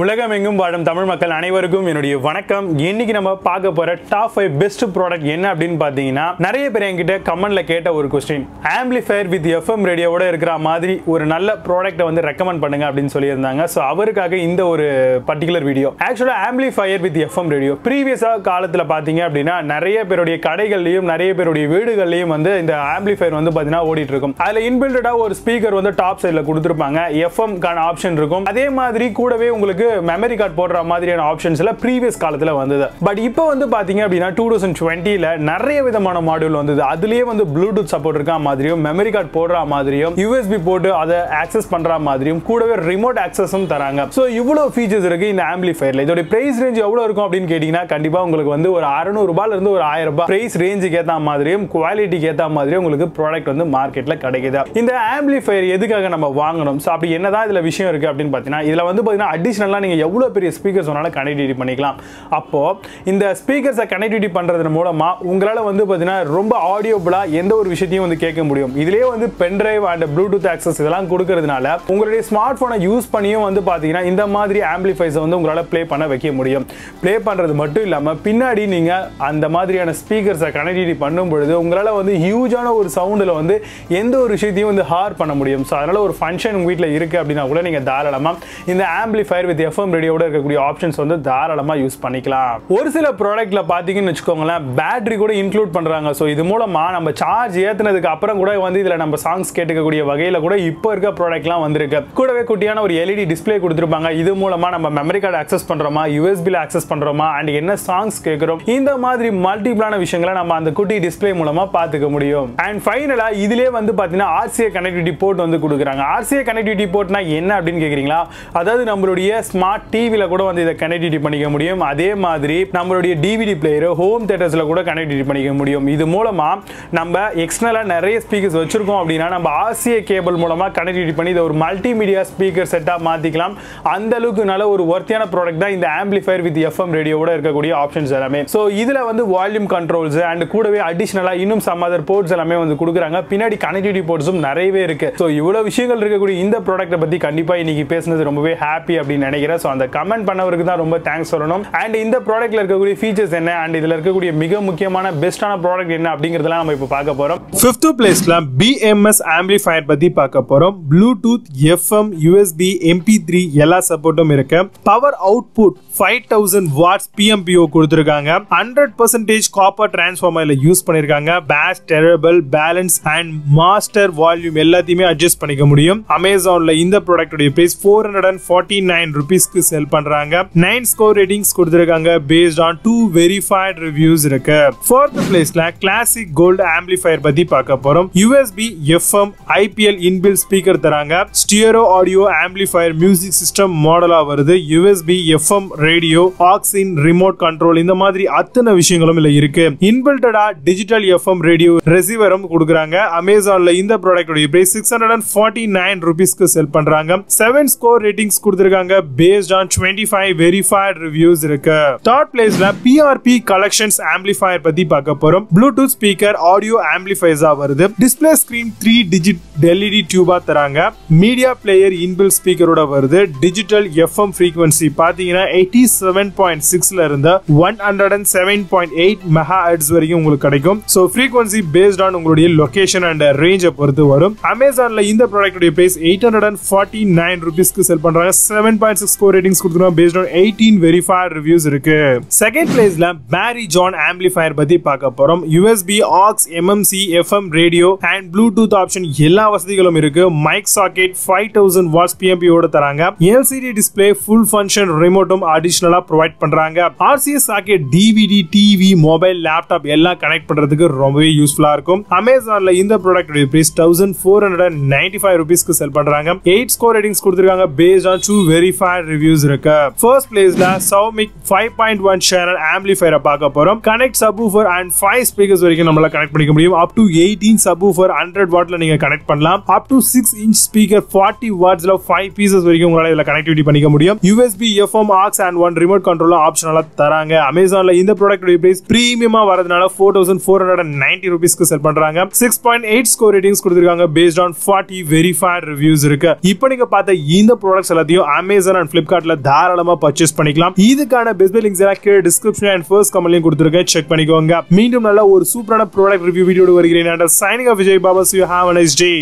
உலகமெங்கும் வாழும் தமிழ் மக்கள் அனைவருக்கும் என்னுடைய வணக்கம். இன்னைக்கு நம்ம பார்க்க போற டாப் ஃபைவ் பெஸ்ட் ப்ராடக்ட் என்ன அப்படின்னு பார்த்தீங்கன்னா நிறைய பேர் என்கிட்ட கமெண்ட்ல கேட்ட ஒரு கொஸ்டின் ஆம்பிளிஃபயர் வித் எஃப்எம் ரேடியோவோட இருக்கிற மாதிரி ஒரு நல்ல ப்ராடக்ட்டை வந்து ரெக்கமெண்ட் பண்ணுங்க அப்படின்னு சொல்லியிருந்தாங்க. ஸோ அவருக்காக இந்த ஒரு பர்டிகுலர் வீடியோ ஆக்சுவலாக ஆம்பிளிஃபயர் வித் எஃப்எம் ரேடியோ ப்ரீவியஸாக காலத்தில் பார்த்தீங்க அப்படின்னா நிறைய பேருடைய கடைகள்லையும் நிறைய பேருடைய வீடுகள்லையும் வந்து இந்த ஆம்பிளிஃபயர் வந்து பார்த்தீங்கன்னா ஓடிட்டு இருக்கும். அதில் இன்பில்டடா ஒரு ஸ்பீக்கர் வந்து டாப் சைடில் கொடுத்துருப்பாங்க. எஃப்எம் கான ஆப்ஷன் இருக்கும். அதே மாதிரி கூடவே உங்களுக்கு உங்களுக்கு மெமரி கார்டு போடுற மாதிரியான ஆப்ஷன்ஸ்ல ப்ரீவியஸ் காலத்தில் வந்தது. பட் இப்போ வந்து பார்த்தீங்க அப்படின்னா டூ தௌசண்ட் டுவெண்ட்டியில் நிறைய விதமான மாடியூல் வந்தது. அதுலேயே வந்து ப்ளூடூத் சப்போர்ட் இருக்கா மாதிரியும் மெமரி கார்டு போடுற மாதிரியும் யூஎஸ்பி போட்டு அதை ஆக்சஸ் பண்ணுற மாதிரியும் கூடவே ரிமோட் ஆக்சஸும் தராங்க. ஸோ இவ்வளோ ஃபீச்சர்ஸ் இருக்கு இந்த ஆம்பிளிஃபயரில் இதோட ப்ரைஸ் ரேஞ்ச் எவ்வளோ இருக்கும் அப்படின்னு கேட்டிங்கன்னா கண்டிப்பாக உங்களுக்கு வந்து ஒரு அறநூறுபாலேருந்து ஒரு ஆயிரம் ரூபாய் ப்ரைஸ் ரேஞ்சுக்கு ஏற்ற மாதிரியும் குவாலிட்டிக்கு ஏற்ற மாதிரியும் உங்களுக்கு ப்ராடக்ட் வந்து மார்க்கெட்டில் கிடைக்குது. இந்த ஆம்பிளிஃபயர் எதுக்காக நம்ம வாங்கணும்? ஸோ அப்படி என்னதான் இதில் விஷயம் இருக்குது அப்படின்னு பார்த்தீங்கன்னா இதில் வந்து பார்த்தீங்கன்னா அடிஷனல் அடிஷனலாக நீங்கள் எவ்வளோ பெரிய ஸ்பீக்கர்ஸ் வேணாலும் கனெக்டிவிட்டி பண்ணிக்கலாம். அப்போ இந்த ஸ்பீக்கர்ஸை கனெக்டிவிட்டி பண்ணுறதன் மூலமாக உங்களால் வந்து பார்த்தீங்கன்னா ரொம்ப ஆடியோபிளாக எந்த ஒரு விஷயத்தையும் வந்து கேட்க முடியும். இதிலே வந்து பென்ட்ரைவ் அண்ட் ப்ளூடூத் ஆக்சஸ் இதெல்லாம் கொடுக்கறதுனால உங்களுடைய ஸ்மார்ட் ஃபோனை யூஸ் பண்ணியும் வந்து பார்த்தீங்கன்னா இந்த மாதிரி ஆம்பிளிஃபைஸை வந்து உங்களால் ப்ளே பண்ண வைக்க முடியும். ப்ளே பண்ணுறது மட்டும் இல்லாமல் பின்னாடி நீங்கள் அந்த மாதிரியான ஸ்பீக்கர்ஸை கனெக்டிவிட்டி பண்ணும் பொழுது உங்களால் வந்து ஹியூஜான ஒரு சவுண்டில் வந்து எந்த ஒரு விஷயத்தையும் வந்து ஹார் பண்ண முடியும். ஸோ அதனால் ஒரு ஃபங்க்ஷன் உங்கள் வீட்டில் இருக்குது அப்படின்னா கூட நீங்கள் தாராளமாக இந்த ஆம்பிளிஃபயர் வித் எஃப்எம் ரேடியோட இருக்கக்கூடிய ஆப்ஷன்ஸ் வந்து தாராளமாக யூஸ் பண்ணிக்கலாம். ஒரு சில ப்ராடக்ட்ல பார்த்தீங்கன்னு வச்சுக்கோங்களேன் பேட்டரி கூட இன்க்ளூட் பண்ணுறாங்க ஸோ இது மூலமாக நம்ம சார்ஜ் ஏற்றினதுக்கு அப்புறம் கூட வந்து இதில் நம்ம சாங்ஸ் கேட்டுக்கக்கூடிய வகையில் கூட இப்போ இருக்க ப்ராடக்ட்லாம் வந்திருக்கு. கூடவே குட்டியான ஒரு எல்இடி டிஸ்ப்ளே கொடுத்துருப்பாங்க. இது மூலமாக நம்ம மெமரி கார்டு ஆக்சஸ் பண்ணுறோமா யூஎஸ்பியில் ஆக்சஸ் பண்ணுறோமா அண்ட் என்ன சாங்ஸ் கேட்குறோம் இந்த மாதிரி மல்டிபிளான விஷயங்களை நம்ம அந்த குட்டி டிஸ்ப்ளே மூலமாக பார்த்துக்க முடியும். அண்ட் ஃபைனலாக இதிலே வந்து பார்த்தீங்கன்னா ஆர்சிஏ கனெக்டிவிட்டி போர்ட் வந்து கொடுக்குறாங்க. ஆர்சிஏ கனெக்டிவிட்டி போர்ட்னா என்ன அப்படின்னு கேட்குறீங்களா அதாவது நம்மளுடைய ஸ்மார்ட் டிவியில் கூட வந்து இதை கனெக்டிவிட்டி பண்ணிக்க முடியும். அதே மாதிரி நம்மளுடைய டிவிடி பிளேயர் ஹோம் தேட்டர்ஸில் கூட கனெக்டிவிட்டி பண்ணிக்க முடியும். இது மூலமாக நம்ம எக்ஸ்டர்னலாக நிறைய ஸ்பீக்கர்ஸ் வச்சுருக்கோம் அப்படின்னா நம்ம ஆசிய கேபிள் மூலமாக கனெக்டிவிட்டி பண்ணி இதை ஒரு மல்டிமீடியா ஸ்பீக்கர் செட்டாக மாற்றிக்கலாம் அந்த அளவுக்கு நல்ல ஒரு ஒர்த்தியான ப்ராடக்ட் தான் இந்த ஆம்பிளிஃபயர் வித் எஃப்எம் ரேடியோவோட இருக்கக்கூடிய ஆப்ஷன்ஸ் எல்லாமே. ஸோ இதில் வந்து வால்யூம் கண்ட்ரோல்ஸ் அண்ட் கூடவே அடிஷ்னலாக இன்னும் சம் அதர் போர்ட்ஸ் எல்லாமே வந்து கொடுக்குறாங்க. பின்னாடி கனெக்டிவிட்டி போர்ட்ஸும் நிறையவே இருக்குது ஸோ இவ்வளோ விஷயங்கள் இருக்கக்கூடிய இந்த ப்ராடக்ட்டை பற்றி கண்டிப்பாக இன்னைக்கு பேசுனது ரொம்பவே ஹாப்பி அப்படின்னு நினைக்கிறேன். ஸோ அந்த கமெண்ட் பண்ணவருக்கு தான் ரொம்ப தேங்க்ஸ் சொல்லணும். அண்ட் இந்த ப்ராடக்ட்ல இருக்கக்கூடிய ஃபீச்சர்ஸ் என்ன? அண்ட் இதில் இருக்கக்கூடிய மிக முக்கியமான பெஸ்ட்டான ப்ராடக்ட் என்ன அப்படிங்கிறதெல்லாம் நம்ம இப்போ பார்க்க போகிறோம் ஃபிஃப்த் பிளேஸ்ல பிஎம்எஸ் ஆம்பிளிஃபயர் பற்றி பார்க்க போகிறோம் Bluetooth FM USB MP three எல்லா சப்போர்ட்டும் இருக்கு. Power output five thousand watts PMPO கொடுத்துருக்காங்க. ஹண்ட்ரட் பர்சன்டேஜ் காப்பர் டிரான்ஸ்ஃபார்மர்ல யூஸ் பண்ணிருக்காங்க. Bass treble balance and master volume எல்லாத்தையுமே அட்ஜஸ்ட் பண்ணிக்க முடியும். அமேசான்ல இந்த ப்ராடக்டோட price four hundred and forty nine ருபீஸ்க்கு செல் பண்றாங்க. நைன் ஸ்கோர் ரேட்டிங்ஸ் கொடுத்துருக்காங்க. Based on two verified reviews இருக்கு. ஃபோர்த் பிளேஸ்ல கிளாசிக் கோல்டு ஆம்பிளிஃபயர் பத்தி பார்க்க போறோம். USB FM IPL inbuilt speaker தராங்க. Stereo audio amplifier music system மாடலா வருது. USB FM radio aux in remote control இந்த மாதிரி அத்தனை விஷயங்களும் இல்ல இருக்கு. இன்பில்டடா டிஜிட்டல் எஃப்எம் ரேடியோ ரிசீவரும் கொடுக்குறாங்க. அமேசான்ல இந்த ப்ராடக்டோட price six hundred and forty nine ருபீஸ்க்கு செல் பண்றாங்க. செவன் ஸ்கோர் ரேட்டிங்ஸ் கொடுத்துருக்காங்க. Based on twenty five verified reviews இருக்கு தேர்ட் பிளேஸ்ல பிஆர்பி கலெக்ஷன்ஸ் ஆம்பிளிஃபயர் பத்தி பார்க்க போறோம். ப்ளூடூத் ஸ்பீக்கர் ஆடியோ ஆம்பிளிஃபைஸா வருது. Display screen three digit LED டியூபா தராங்க. மீடியா பிளேயர் இன்பில் ஸ்பீக்கரோட வருது. டிஜிட்டல் எஃப்எம் ஃப்ரீக்வன்சி பாத்தீங்கன்னா எயிட்டி செவன் பாயிண்ட் சிக்ஸ்ல இருந்து one hundred and seven point eight mega hertz வரைக்கும் உங்களுக்கு கிடைக்கும். ஸோ ஃப்ரீக்வன்சி பேஸ்ட் ஆன் உங்களுடைய லொகேஷன் அண்ட் ரேஞ்சை பொறுத்து வரும். அமேசான்ல இந்த ப்ராடக்டோட price eight hundred and forty nine ருபீஸ்க்கு செல் பண்றாங்க. Seven point six score ratings கொடுத்துருவோம் based on eighteen verified reviews இருக்கு. செகண்ட் பிளேஸ்ல மேரி ஜான் ஆம்பிளிஃபயர் பத்தி பார்க்க போறோம். USB aux MMC FM radio and Bluetooth option எல்லா வசதிகளும் இருக்கு. Mic socket five thousand watts பிஎம்பியோட தராங்க. எல்சிடி டிஸ்பிளே ஃபுல் ஃபங்க்ஷன் ரிமோட்டும் அடிஷனலா ப்ரொவைட் பண்றாங்க. RCS socket DVD TV mobile laptop எல்லாம் கனெக்ட் பண்றதுக்கு ரொம்பவே யூஸ்ஃபுல்லா இருக்கும். அமேசான்ல இந்த product price thousand four hundred ninety five ருபீஸ்க்கு செல் பண்றாங்க. எயிட் ஸ்கோர் ரேட்டிங்ஸ் கொடுத்துருக்காங்க. Based on two verified reviews இருக்கு. ஃபர்ஸ்ட் பிளேஸ்ல சவுமிக் ஃபைவ் பாயிண்ட் ஒன் சேனல் ஆம்பிளிஃபயரை பார்க்க போறோம். Connect subwoofer and five speakers வரைக்கும் நம்மளால கனெக்ட் பண்ணிக்க முடியும். Up to eighteen subwoofer hundred வாட்ல நீங்க கனெக்ட் பண்ணலாம். Up to six inch speaker forty வாட்ஸ்ல five pieces வரைக்கும் உங்களால இதுல கனெக்டிவிட்டி பண்ணிக்க முடியும். USB FM aux and one remote control ஆப்ஷனலா தராங்க. அமேசான்ல இந்த ப்ராடக்ட் பிரைஸ் பிரீமியமா வரதுனால four thousand four hundred and ninety ருபீஸ்க்கு செல் பண்றாங்க. Six point eight score ratings கொடுத்துருக்காங்க. Based on forty verified reviews இருக்கு. இப்போ நீங்க பார்த்த இந்த ப்ராடக்ட்ஸ் எல்லாத்தையும் அமேசான் அண்ட் பிளிப்கார்ட்ல தாராளமா பர்ச்சேஸ் பண்ணிக்கலாம். இதுக்கான பெஸ்ட் லிங்க்ஸ் எல்லாம் கீழே டிஸ்கிரிப்ஷன் அண்ட் ஃபர்ஸ்ட் கமெண்ட்லையும் கொடுத்துருக்கேன். செக் பண்ணிக்கோங்க. மீண்டும் நல்ல ஒரு சூப்பரான ப்ராடக்ட் ரிவ்யூ வீடியோடு வருகிறேன். Signing off Vijay Baba you have a nice day